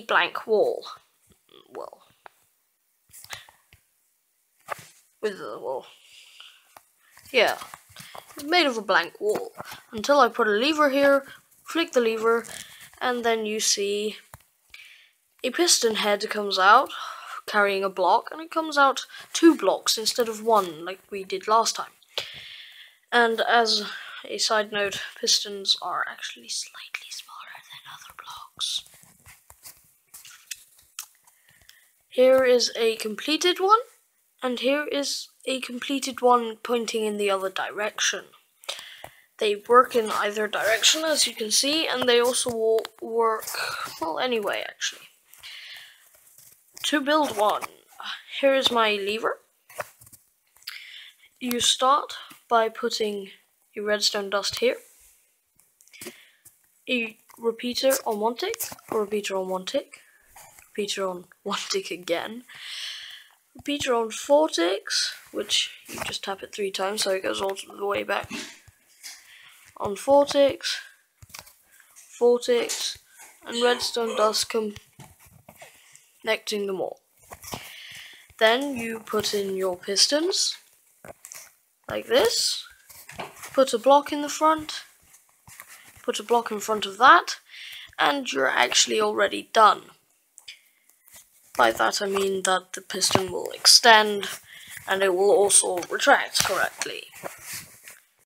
blank wall. Well, with the well, yeah, it's made of a blank wall. Until I put a lever here, flick the lever, and then you see a piston head comes out carrying a block, and it comes out two blocks instead of one, like we did last time. And as a side note, pistons are actually slightly smaller than other blocks. Here is a completed one, and here is a completed one pointing in the other direction. They work in either direction, as you can see, and they also work, well, anyway, actually. To build one, here is my lever. You start by putting your redstone dust here, a repeater on one tick, a repeater on one tick, repeater on one tick again, repeater on four ticks, which you just tap it three times so it goes all the way back, on four ticks, four ticks, and redstone dust connecting them all. Then you put in your pistons, like this, put a block in the front, put a block in front of that, and you're actually already done. By that I mean that the piston will extend and it will also retract correctly.